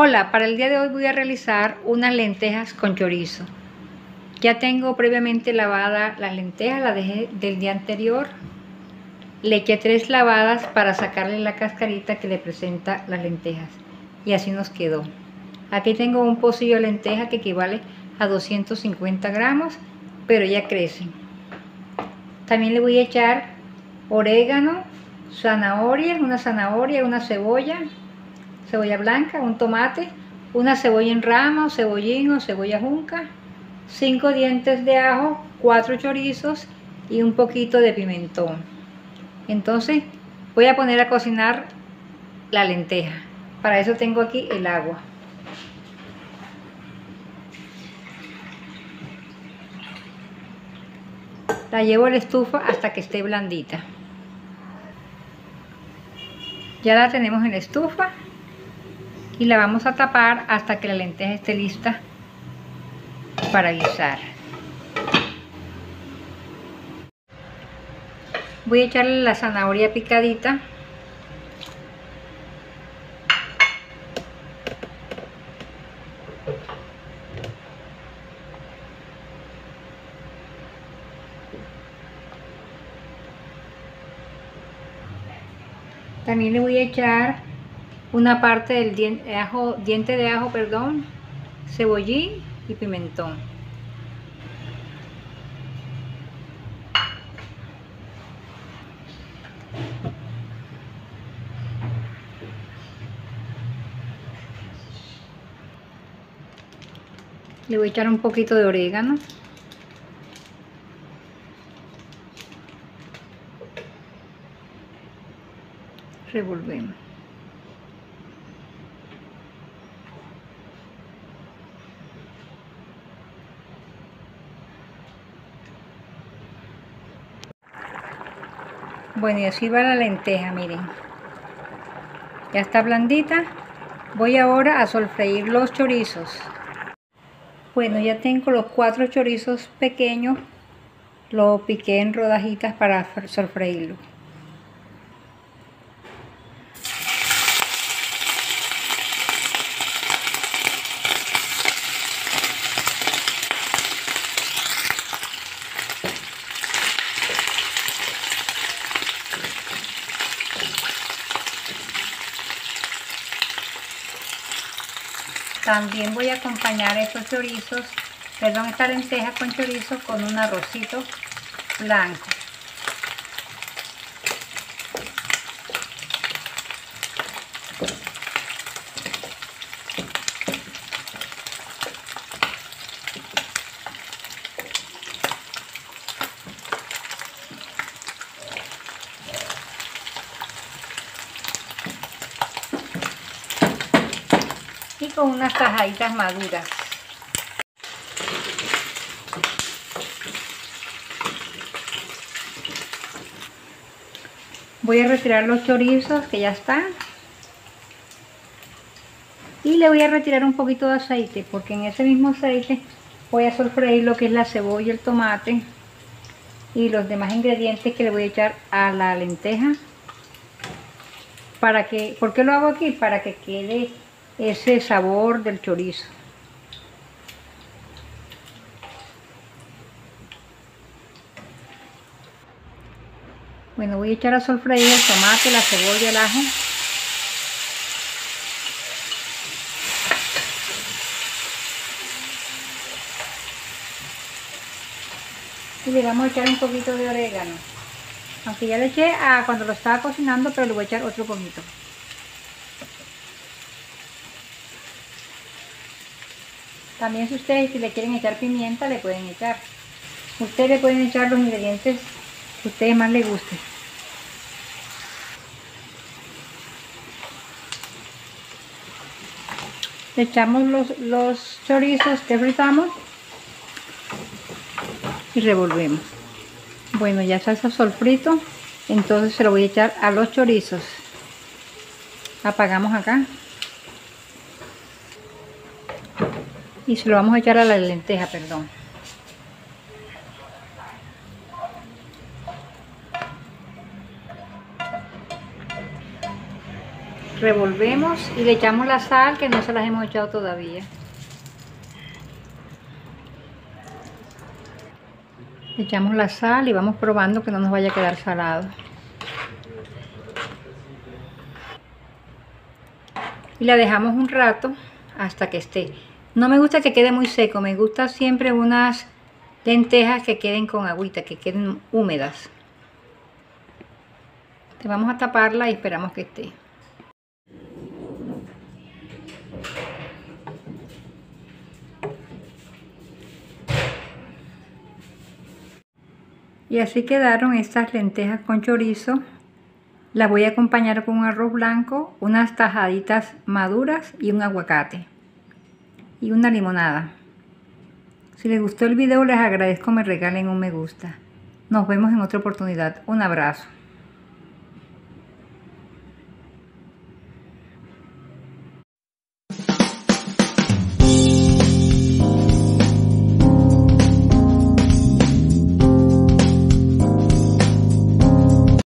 Hola, para el día de hoy voy a realizar unas lentejas con chorizo. Ya tengo previamente lavada las lentejas, las dejé del día anterior. Le eché tres lavadas para sacarle la cascarita que le presenta las lentejas. Y así nos quedó. Aquí tengo un pocillo de lenteja que equivale a 250 gramos, pero ya crece. También le voy a echar orégano, zanahoria, una zanahoria, una cebolla, cebolla blanca, un tomate, una cebolla en rama o cebollín o cebolla junca, cinco dientes de ajo, cuatro chorizos y un poquito de pimentón. Entonces voy a poner a cocinar la lenteja. Para eso tengo aquí el agua. La llevo a la estufa hasta que esté blandita. Ya la tenemos en la estufa y la vamos a tapar hasta que la lenteja esté lista para guisar. Voy a echarle la zanahoria picadita. También le voy a echar una parte del diente de ajo, diente de ajo, perdón, cebollín y pimentón. Le voy a echar un poquito de orégano. Revolvemos. Bueno, y así va la lenteja, miren. Ya está blandita. Voy ahora a solfreír los chorizos. Bueno, ya tengo los cuatro chorizos pequeños. Lo piqué en rodajitas para solfreírlo. También voy a acompañar estos chorizos, perdón, esta lenteja con chorizo con un arrocito blanco. Con unas tajaditas maduras. Voy a retirar los chorizos que ya están. Y le voy a retirar un poquito de aceite porque en ese mismo aceite voy a sofreír lo que es la cebolla, el tomate y los demás ingredientes que le voy a echar a la lenteja. Para que, ¿Por qué lo hago aquí? Para que quede ese sabor del chorizo. Bueno, voy a echar a sofreír el tomate, la cebolla, el ajo. Y le vamos a echar un poquito de orégano. Aunque ya le eché a cuando lo estaba cocinando, pero le voy a echar otro poquito. También si ustedes si le quieren echar pimienta, le pueden echar. Ustedes le pueden echar los ingredientes que ustedes más les guste. Le echamos los, los chorizos que fritamos y revolvemos. Bueno, ya el solfrito, entonces se lo voy a echar a los chorizos. Apagamos acá. Y se lo vamos a echar a la lenteja, perdón. revolvemos y le echamos la sal que no se las hemos echado todavía. Le echamos la sal y vamos probando que no nos vaya a quedar salado. Y la dejamos un rato hasta que esté. No me gusta que quede muy seco, me gusta siempre unas lentejas que queden con agüita, que queden húmedas. Te vamos a taparla y esperamos que esté. Y así quedaron estas lentejas con chorizo. Las voy a acompañar con un arroz blanco, unas tajaditas maduras y un aguacate. Y una limonada. Si les gustó el video les agradezco me regalen un me gusta. Nos vemos en otra oportunidad. Un abrazo.